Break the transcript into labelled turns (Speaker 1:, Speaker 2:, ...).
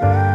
Speaker 1: Bye.